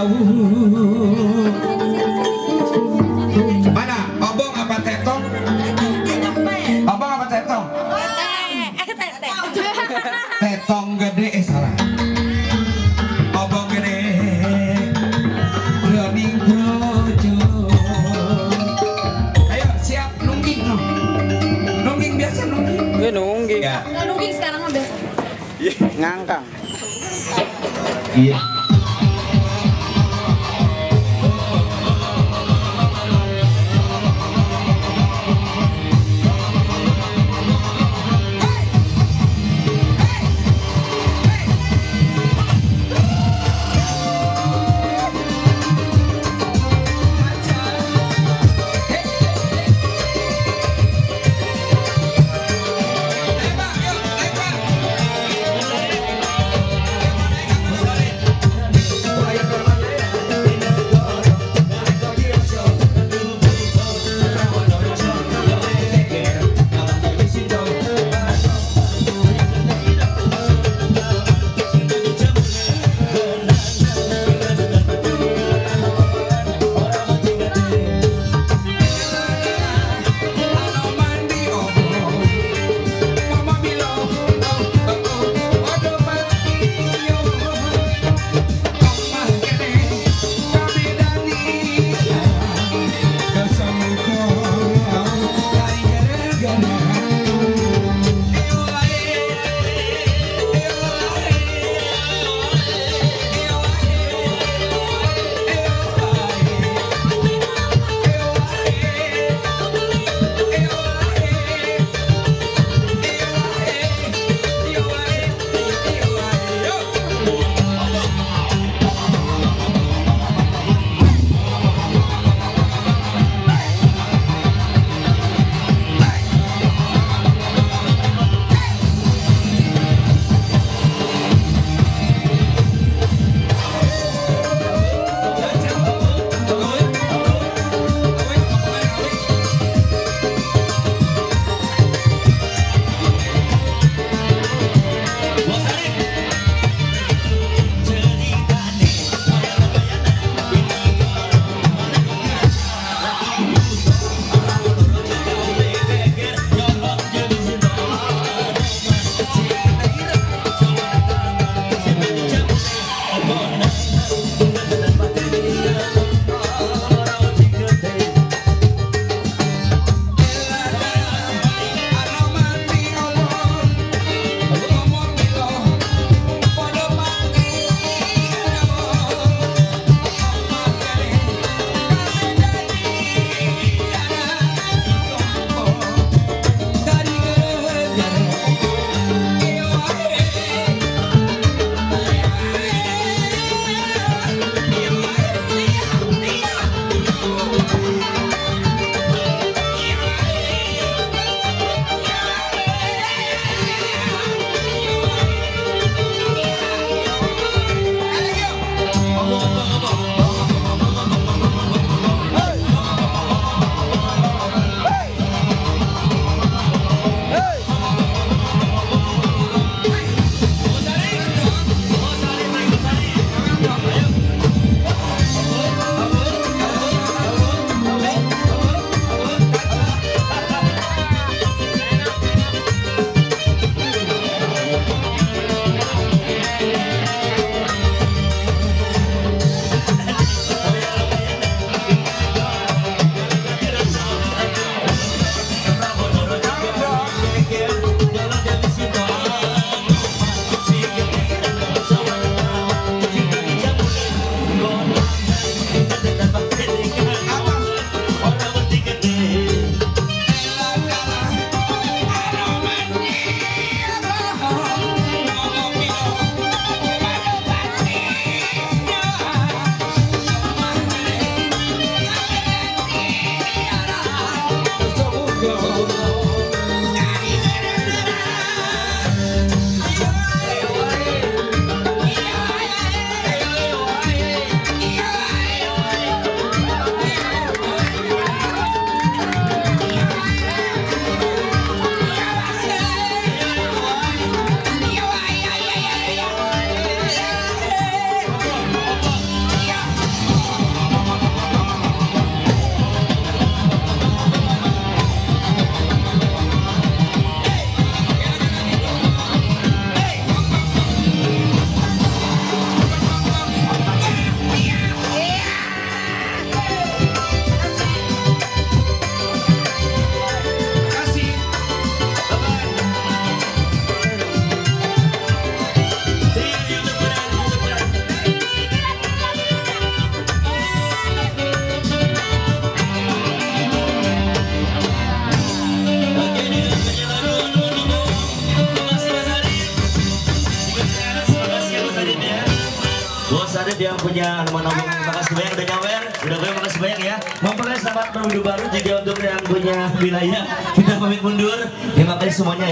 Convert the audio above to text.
awu Mana? Obong apa tetong? Obong apa tetong? Tetong gede eh salah Obong gede Running projo Ayo siap nungging no Nungging biasa nungging Gue nungging. Ya nungging sekarang mah biasa. Ngangkang. Iya punya nama-nama terima kasih banyak udah nyawer udah gue makasih banyak ya. Memperoleh selamat tahun baru juga untuk yang punya wilayah. Kita pamit mundur. Terima kasih semuanya